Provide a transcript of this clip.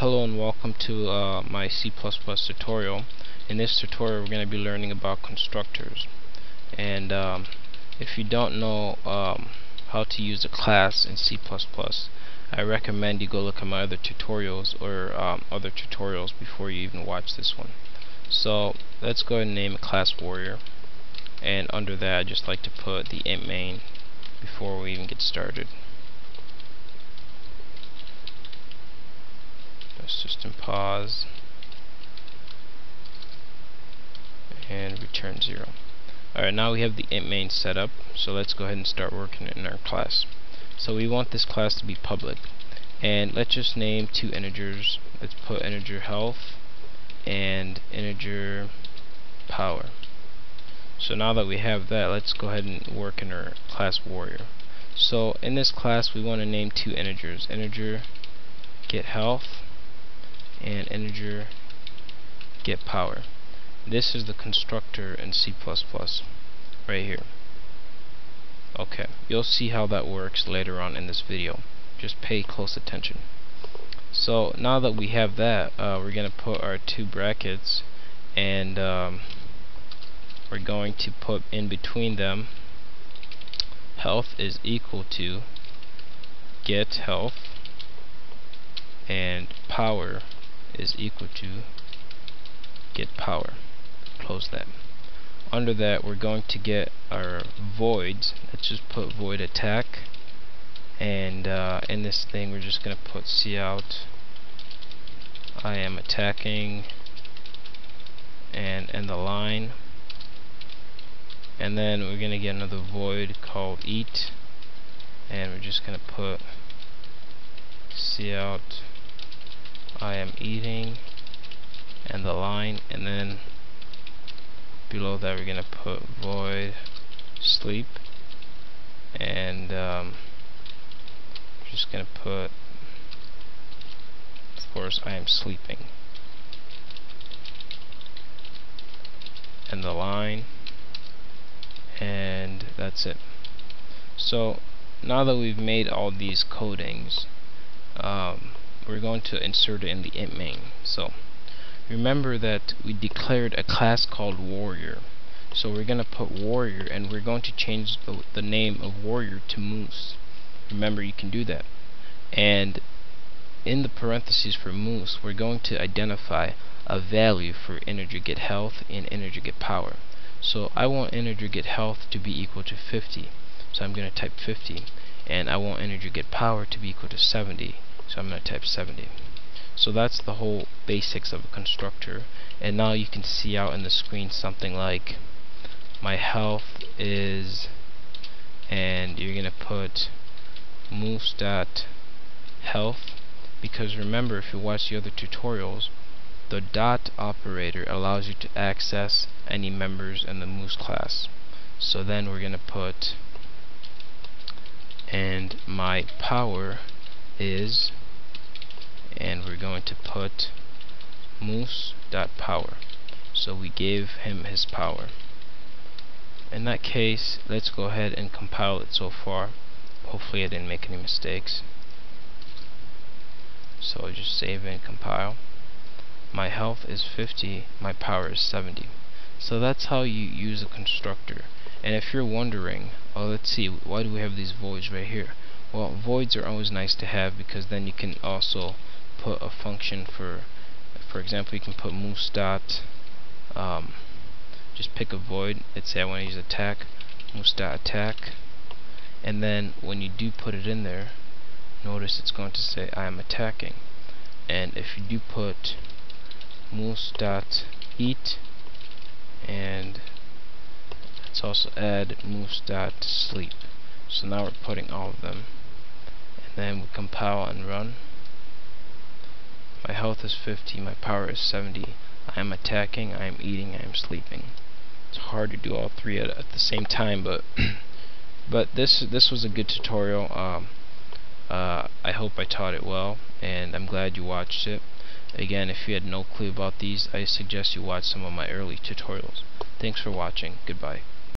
Hello and welcome to uh, my C++ tutorial. In this tutorial we're going to be learning about constructors and um, if you don't know um, how to use a class in C++ I recommend you go look at my other tutorials or um, other tutorials before you even watch this one. So let's go ahead and name a class warrior and under that I'd just like to put the int main before we even get started. System pause. And return 0 alright now we have the int main set up so let's go ahead and start working in our class. So we want this class to be public. And let's just name two integers. Let's put integer health and integer power. So now that we have that let's go ahead and work in our class warrior. So in this class we want to name two integers. Integer get health and integer get power. This is the constructor in C++ right here. Okay, you'll see how that works later on in this video. Just pay close attention. So now that we have that, uh, we're going to put our two brackets and um, we're going to put in between them health is equal to get health and power is equal to get power. Close that. Under that we're going to get our voids. Let's just put void attack. And uh, in this thing we're just gonna put cout I am attacking. And in the line. And then we're gonna get another void called eat. And we're just gonna put cout I am eating and the line and then below that we're gonna put void sleep and um, just gonna put of course I am sleeping. And the line and that's it. So now that we've made all these codings um, we're going to insert it in the int main. So remember that we declared a class called warrior. So we're going to put warrior and we're going to change the, the name of warrior to moose. Remember you can do that. And in the parentheses for moose we're going to identify a value for integer get health and integer get power. So I want integer get health to be equal to 50 so I'm going to type 50 and I want integer get power to be equal to 70 so I'm going to type 70 so that's the whole basics of a constructor. And now you can see out in the screen something like my health is and you're gonna put moose dot health. Because remember if you watch the other tutorials the dot operator allows you to access any members in the moose class. So then we're gonna put and my power is and we're going to put moose.power so we gave him his power. In that case let's go ahead and compile it so far. Hopefully I didn't make any mistakes. So I'll just save and compile. My health is 50 my power is 70 so that's how you use a constructor. And if you're wondering oh let's see why do we have these voids right here? Well voids are always nice to have because then you can also put a function for for example you can put moose dot um, just pick a void. Let's say I want to use attack moose dot attack. And then when you do put it in there notice it's going to say I am attacking. And if you do put moose dot eat and let's also add moose dot sleep. So now we're putting all of them. And then we compile and run my health is 50, my power is 70. I am attacking, I am eating, I am sleeping. It's hard to do all three at, at the same time, but but this this was a good tutorial. Um, uh, I hope I taught it well, and I'm glad you watched it. Again, if you had no clue about these, I suggest you watch some of my early tutorials. Thanks for watching. Goodbye.